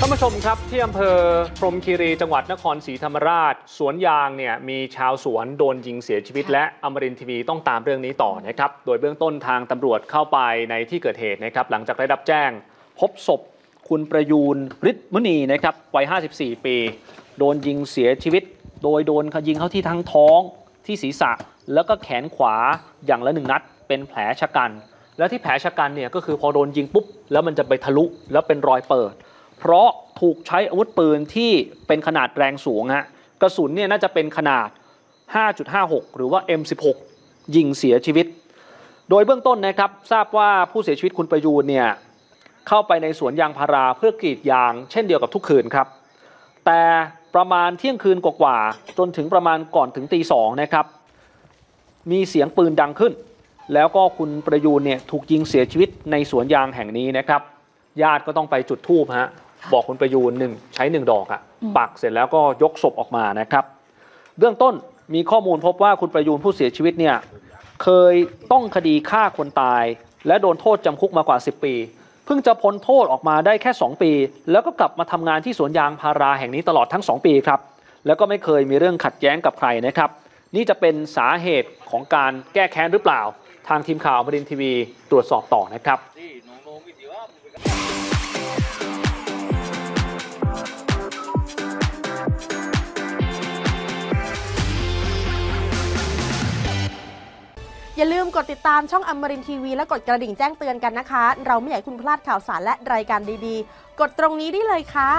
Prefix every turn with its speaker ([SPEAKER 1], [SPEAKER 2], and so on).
[SPEAKER 1] ท่านผู้ชมครับที่อำเภอพรมคีรีจังหวัดนครศรีธรรมราช สวนยางเนี่ยมีชาวสวนโดนยิงเสียชีวิต และอมรินทีวีต้องตามเรื่องนี้ต่อนะครับโดยเบื้องต้นทางตำรวจเข้าไปในที่เกิดเหตุนะครับหลังจากได้รับแจ้ง พบศพคุณประยูนฤทธิ์มุนีนะครับวัย 54 ปี โดนยิงเสียชีวิต โดยโดนยิงเข้าที่ทั้งท้องที่ศีรษะ แล้วก็แขนขวาอย่างละหนึ่งนัด เป็นแผลชะกัน และที่แผลชะกันเนี่ยก็คือพอโดนยิงปุ๊บแล้วมันจะไปทะลุแล้วเป็นรอยเปิด เพราะถูกใช้อาวุธปืนที่เป็นขนาดแรงสูงฮะกระสุนเนี่ยน่าจะเป็นขนาด 5.56 หรือว่า M16 ยิงเสียชีวิต โดยเบื้องต้นนะครับทราบว่าผู้เสียชีวิตคุณประยูนเนี่ยเข้าไปในสวนยางพาราเพื่อกรีดยาง เช่นเดียวกับทุกคืนครับ แต่ประมาณเที่ยงคืนกว่าๆจนถึงประมาณก่อนถึงตีสองนะครับ มีเสียงปืนดังขึ้น แล้วก็คุณประยูนเนี่ยถูกยิงเสียชีวิตในสวนยางแห่งนี้นะครับ ญาติก็ต้องไปจุดธูปฮะ บอกคุณประยูนหนึ่งใช้หนึ่งดอกอะปักเสร็จแล้วก็ยกศพออกมานะครับ เบื้องต้นมีข้อมูลพบว่าคุณประยูนผู้เสียชีวิตเนี่ยเคยต้องคดีฆ่าคนตาย และโดนโทษจำคุกมากว่า 10 ปี เพิ่งจะพ้นโทษออกมาได้แค่ 2 ปี แล้วก็กลับมาทำงานที่สวนยางพาราแห่งนี้ตลอดทั้ง 2 ปีครับ แล้วก็ไม่เคยมีเรื่องขัดแย้งกับใครนะครับ นี่จะเป็นสาเหตุของการแก้แค้นหรือเปล่า ทางทีมข่าวบรินทีวีตรวจสอบต่อนะครับ
[SPEAKER 2] อย่าลืมกดติดตามช่องอมรินทีวีและกดกระดิ่งแจ้งเตือนกันนะคะ เราไม่อยากคุณพลาดข่าวสารและรายการดีๆ กดตรงนี้ได้เลยค่ะ